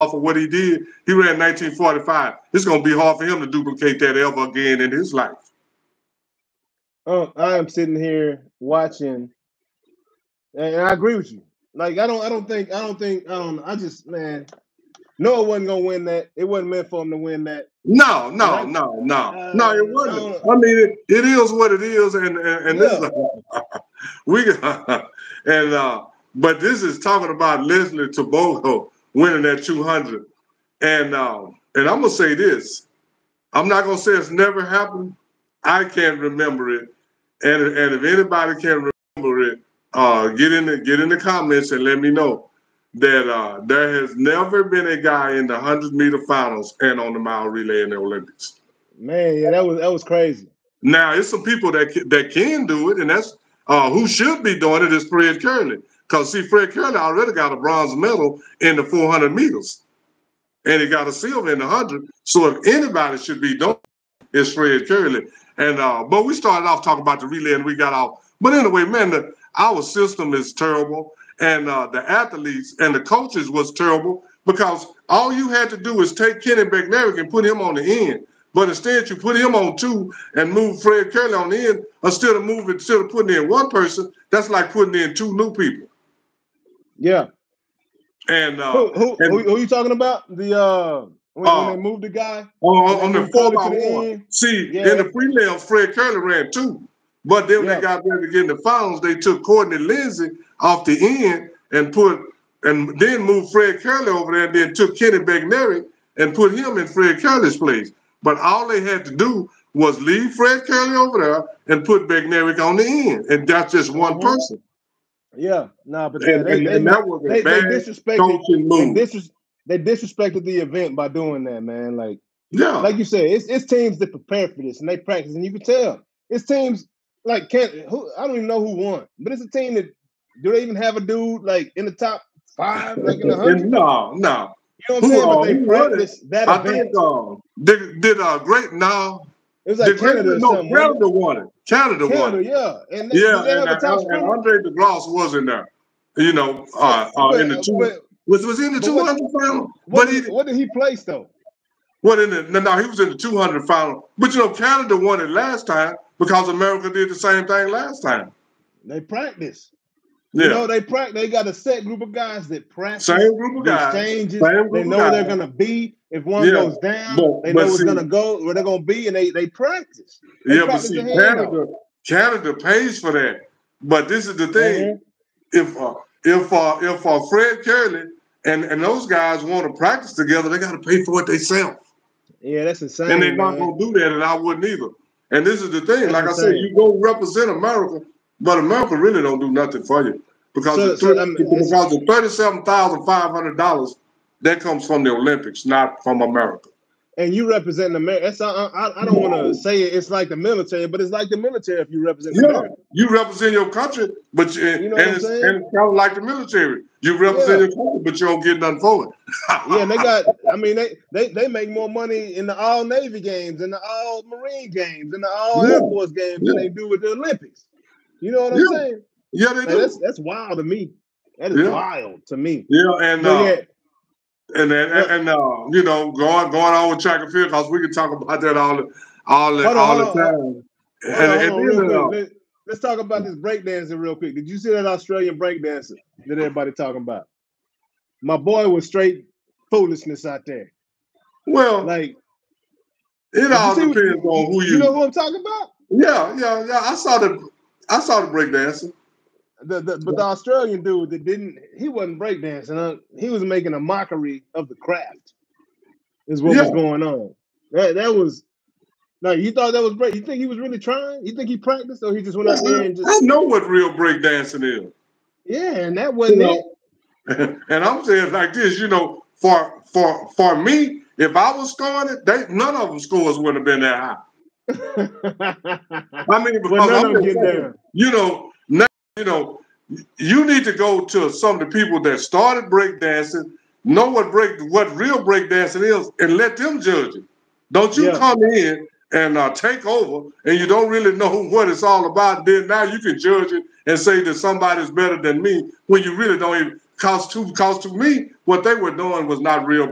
off of what he did. He ran 1945. It's going to be hard for him to duplicate that ever again in his life. Oh, I am sitting here watching, and I agree with you. Like I don't, I don't think, I don't think, I don't. I just, man, Noah wasn't gonna win that. It wasn't meant for him to win that. No, no, right? no, no, uh, no. It wasn't. I mean, it, it is what it is, and and, and yeah. this we and uh, but this is talking about Leslie Tebogo winning that 200, and um, and I'm gonna say this. I'm not gonna say it's never happened. I can't remember it, and and if anybody can remember it, uh, get in the get in the comments and let me know that uh, there has never been a guy in the hundred meter finals and on the mile relay in the Olympics. Man, yeah, that was that was crazy. Now it's some people that that can do it, and that's uh, who should be doing it is Fred Kerley. Because see, Fred Kerley already got a bronze medal in the 400 meters, and he got a silver in the 100. So if anybody should be doing it, it's Fred Kerley. And uh, but we started off talking about the relay, and we got off. But anyway, man, the, our system is terrible, and uh, the athletes and the coaches was terrible because all you had to do is take Kenny Bednarek and put him on the end. But instead, you put him on two and move Fred Kerley on the end instead of moving, instead of putting in one person. That's like putting in two new people. Yeah. And uh, who, who, and, who, who, are you talking about? The uh, when, uh, when they moved the guy on, on the four by one. See, yeah. in the prelim, Fred Kerley ran two. But then when yeah. they got ready to get in the finals, they took Courtney Lindsey off the end and put and then moved Fred Kerley over there and then took Kenny Bednarek and put him in Fred Kerley's place. But all they had to do was leave Fred Kerley over there and put Bednarek on the end. And that's just one mm-hmm. person. Yeah, no, nah, but and, they, and, they, and that was they, they disrespected. They, dis- they disrespected the event by doing that, man. Like, yeah, like you said, it's it's teams that prepare for this and they practice, and you can tell it's teams like can't who I don't even know who won, but it's a team that do they even have a dude like in the top five, like in the hundred? no, no. You know what I'm saying? But they practice that I event. Think, uh, did did uh, great now. It was like did Canada. no, Canada won it. Canada, Canada won it. Yeah, and they, yeah, and, and, and Andre De Grasse was in there. You know, uh, uh, but, in the two. But, was was he in the two hundred final? What, but he, what did he place though? What in the no, no, he was in the two hundred final. But you know, Canada won it last time because America did the same thing last time. They practice. Yeah. You know, they practice. They got a set group of guys that practice. Same group of guys. Changes. They know they're gonna be. If one yeah. goes down, but, they know it's gonna go where they're gonna be, and they they practice. They yeah, practice but see, Canada, Canada pays for that. But this is the thing: mm-hmm. if uh, if uh, if uh, Fred Kerley and and those guys want to practice together, they got to pay for it themselves. Yeah, that's insane. And they're not gonna do that, and I wouldn't either. And this is the thing, like I said, you go represent America, but America really don't do nothing for you because so, the, so, um, because the thirty-seven thousand five hundred dollars that comes from the Olympics, not from America. And you represent America. I, I, I don't want to say it, it's like the military, but it's like the military if you represent yeah, America. You represent your country, but you, you know and, it's, and, it's, kind of like the military. You represent yeah. your country, but you don't get nothing for it. yeah, and they got. I mean, they, they they make more money in the all Navy games, and the all Marine games, and the all yeah. Air Force games yeah. than they do with the Olympics. You know what I'm saying? Yeah, they do. That's that's wild to me. That is wild to me. Yeah, and uh, and and, and, and uh, you know, going going on with track and field because we can talk about that all the all the, all the time. And, and, uh, Let, let's talk about this breakdancing real quick. Did you see that Australian breakdancer that everybody talking about? My boy was straight foolishness out there. Well, like it all depends what, on who you. You know who I'm talking about? Yeah, yeah, yeah. I saw the I saw the breakdancing. The, the, but the Australian dude that didn't, he wasn't breakdancing. He was making a mockery of the craft. Is what yeah. was going on. That that was. like you thought that was break. You think he was really trying? You think he practiced, or he just went out there and just? I know what real breakdancing is. Yeah, and that wasn't you know, it. and I'm saying like this, you know, for for for me, if I was scoring it, they none of them scores wouldn't have been that high. I mean, because well, I'm saying, you know, you know, you need to go to some of the people that started breakdancing, know what break what real breakdancing is, and let them judge it. Don't you yeah. come in and uh, take over, and you don't really know what it's all about. Then now you can judge it and say that somebody's better than me when you really don't even Cause to cause to me, what they were doing was not real